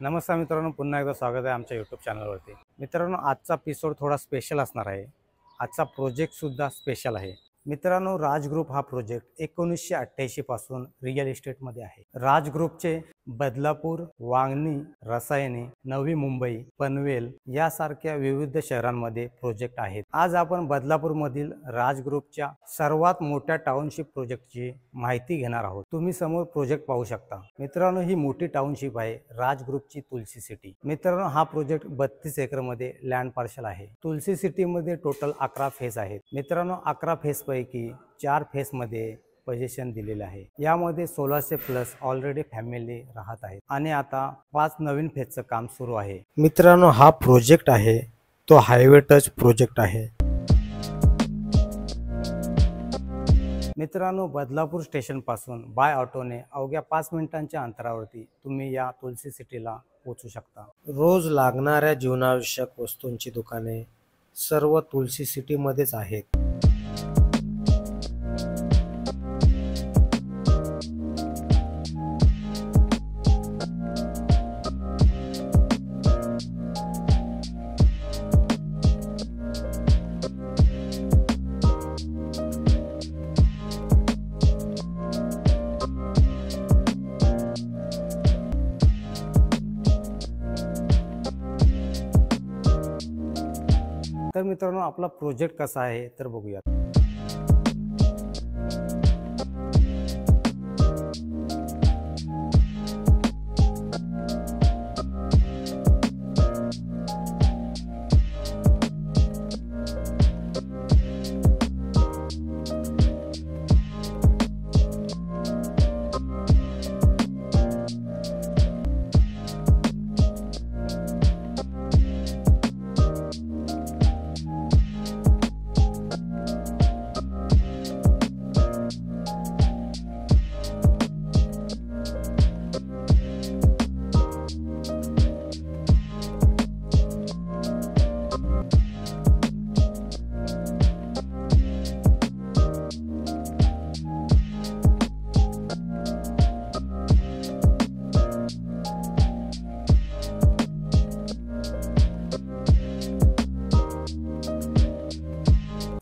नमस्कार मित्रांनो पुन्हा एकदा स्वागत आहे आमच्या यूट्यूब चॅनलवरती मित्रांनो आजचा एपिसोड थोडा स्पेशल असणार आहे. आजचा प्रोजेक्टसुद्धा स्पेशल आहे. मित्रांनो राज ग्रुप हा प्रोजेक्ट एकोणीसशे अठ्ठ्याऐंशी पासून रिअल इस्टेटमध्ये आहे. राज ग्रुपचे बदलापूर वांगणी रसायने नवी मुंबई पनवेल यासारख्या विविध शहरांमध्ये प्रोजेक्ट आहेत. आज आपण बदलापूरमधील राज ग्रुपच्या सर्वात मोठ्या टाउनशिप प्रोजेक्टची माहिती घेणार आहोत. तुम्ही समोर प्रोजेक्ट पाहू शकता. मित्रांनो ही मोठी टाउनशिप आहे राज ग्रुपची तुलसी सिटी. मित्रांनो हा प्रोजेक्ट बत्तीस एकरमध्ये लँड पार्शल आहे. तुलसी सिटी मध्ये टोटल अकरा फेज आहेत. मित्रांनो अकरा फेज पैकी चार फेसमध्ये पोझिशन दिलेलं आहे. यामध्ये सोळाशे प्लस ऑलरेडी फॅमिली राहत आहेत. आणि आता पाच नवीन फेजचं काम सुरू आहे. मित्रांनो हा प्रोजेक्ट आहे. तो हायवे टच प्रोजेक्ट आहे. मित्रांनो बदलापूर स्टेशनपासून बाय ऑटोने अवघ्या पाच मिनिटांच्या अंतरावरती तुम्ही या तुलसी सिटीला पोहोचू शकता. रोज लागणाऱ्या जीवनावश्यक वस्तूंची दुकाने सर्व तुलसी सिटीमध्येच आहेत. तर मित्रांनो आपला प्रोजेक्ट कसा आहे तर बघूयात.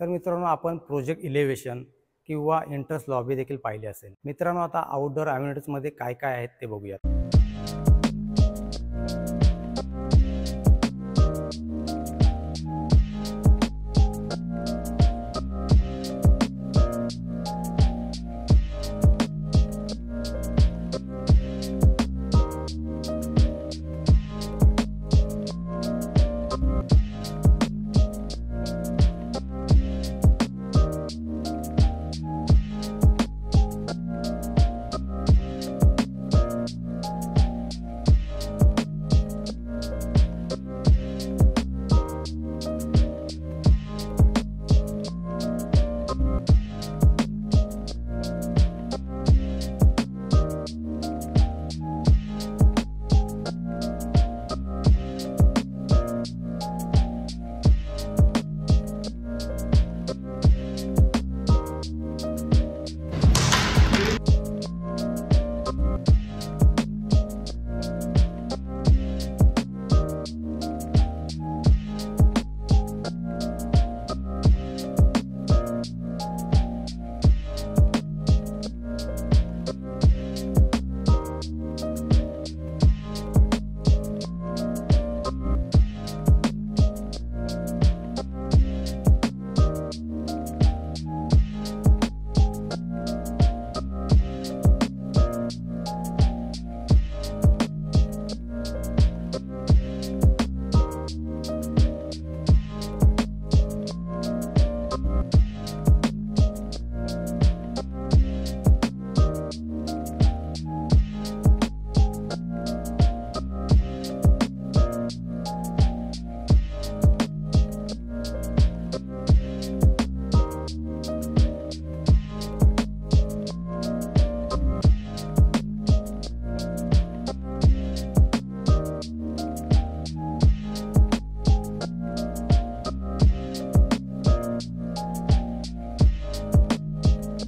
तर मित्रांनो आपण प्रोजेक्ट इलेव्हेशन किंवा इंटरेस्ट लॉबी देखील पाहिली असेल. मित्रांनो आता आउटडोअर ॲम्युनिटीजमध्ये काय काय आहेत ते बघूयात.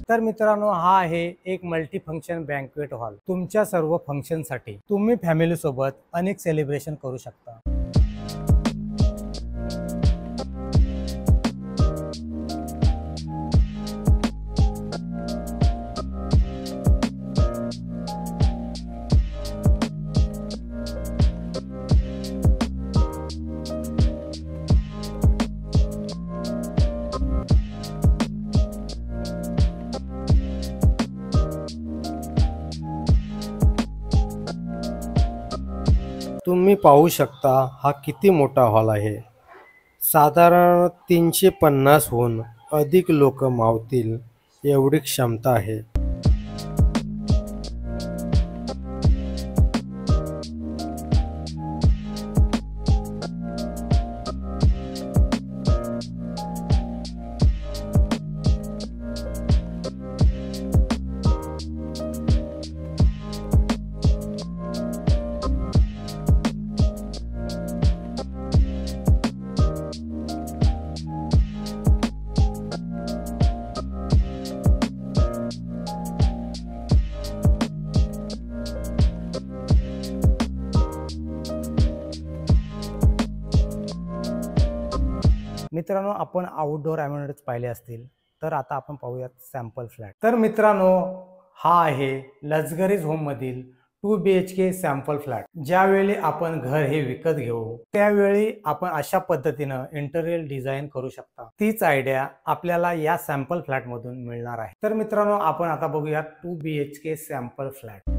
तर मित्रांनो हा आहे एक मल्टी फंक्शन बँकवेट हॉल तुमच्या सर्व फंक्शनसाठी तुम्ही फॅमिली सोबत अनेक सेलिब्रेशन करू शकता. तुम्ही पाहू शकता हा किती मोठा हॉल आहे. साधारण तीनशे पन्नासहून अधिक लोक मावतील एवढी क्षमता आहे. मित्रांनो आपण आउटडोअर अम्युनिटीज पाहिले असतील तर आता आपण पाहूयात सॅम्पल फ्लॅट तर मित्रांनो हा आहे luxuries होममधील two B H K sample flat ज्यावेळी आपण घर हे विकत घेऊ त्यावेळी आपण अशा पद्धतीनं इंटेरियर डिझाईन करू शकता. तीच आयडिया आपल्याला या सॅम्पल फ्लॅटमधून मिळणार आहे. तर मित्रांनो आपण आता बघूया two B H K sample flat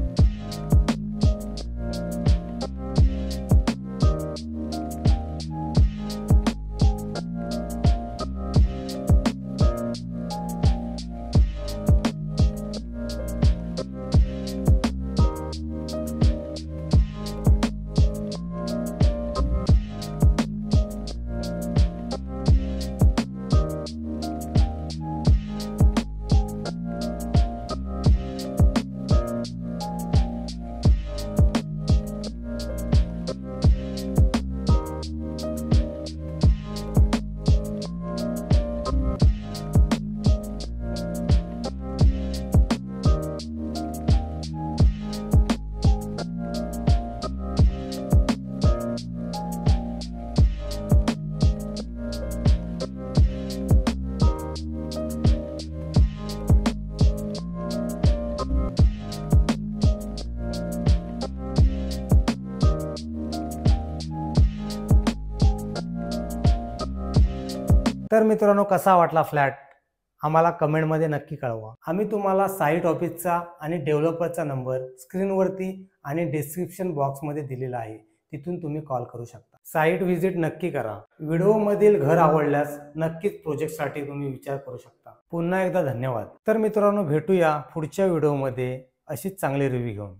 तर मित्रांनो कसा वाटला फ्लॅट? आम्हाला कमेंटमध्ये नक्की कळवा. आम्ही तुम्हाला साईट ऑफिसचा आणि डेव्हलपरचा नंबर स्क्रीनवरती आणि डिस्क्रिप्शन बॉक्समध्ये दिलेला आहे. तिथून तुम्ही कॉल करू शकता. साईट व्हिजिट नक्की करा. व्हिडिओमधील घर आवडल्यास नक्कीच प्रोजेक्टसाठी तुम्ही विचार करू शकता. पुन्हा एकदा धन्यवाद. तर मित्रांनो भेटूया पुढच्या व्हिडिओमध्ये. अशीच चांगली रिव्ह्यू घेऊन.